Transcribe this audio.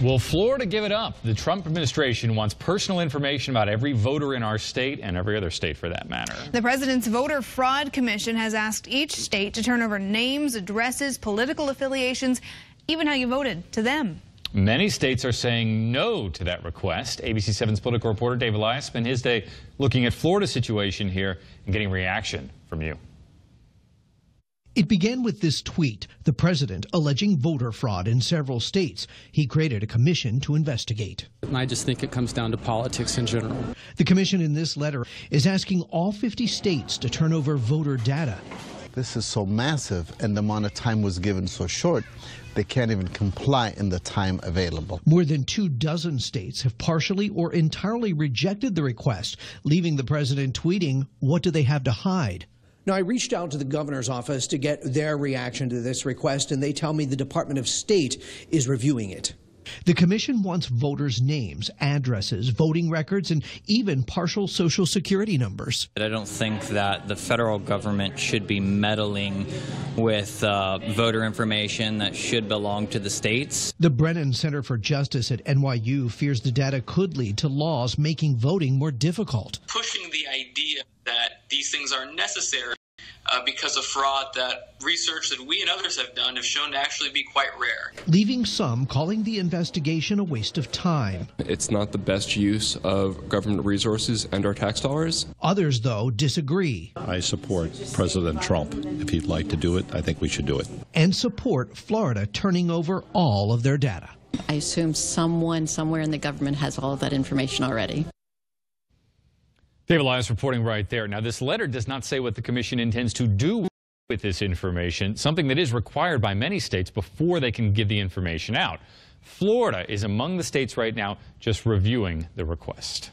Will Florida give it up? The Trump administration wants personal information about every voter in our state and every other state for that matter. The president's Voter Fraud Commission has asked each state to turn over names, addresses, political affiliations, even how you voted to them. Many states are saying no to that request. ABC 7's political reporter Dave Elias spent his day looking at Florida's situation here and getting reaction from you. It began with this tweet, the president alleging voter fraud in several states. He created a commission to investigate. I just think it comes down to politics in general. The commission in this letter is asking all 50 states to turn over voter data. This is so massive and the amount of time was given so short, they can't even comply in the time available. More than two dozen states have partially or entirely rejected the request, leaving the president tweeting, What do they have to hide? Now, I reached out to the governor's office to get their reaction to this request, and they tell me the Department of State is reviewing it. The commission wants voters' names, addresses, voting records, and even partial social security numbers. I don't think that the federal government should be meddling with uh, voter information that should belong to the states. The Brennan Center for Justice at NYU fears the data could lead to laws making voting more difficult. Pushing the idea that these things are necessary uh, because of fraud that research that we and others have done have shown to actually be quite rare. Leaving some calling the investigation a waste of time. It's not the best use of government resources and our tax dollars. Others, though, disagree. I support President Trump. If he'd like to do it, I think we should do it. And support Florida turning over all of their data. I assume someone somewhere in the government has all of that information already. Dave Elias reporting right there. Now, this letter does not say what the commission intends to do with this information, something that is required by many states before they can give the information out. Florida is among the states right now just reviewing the request.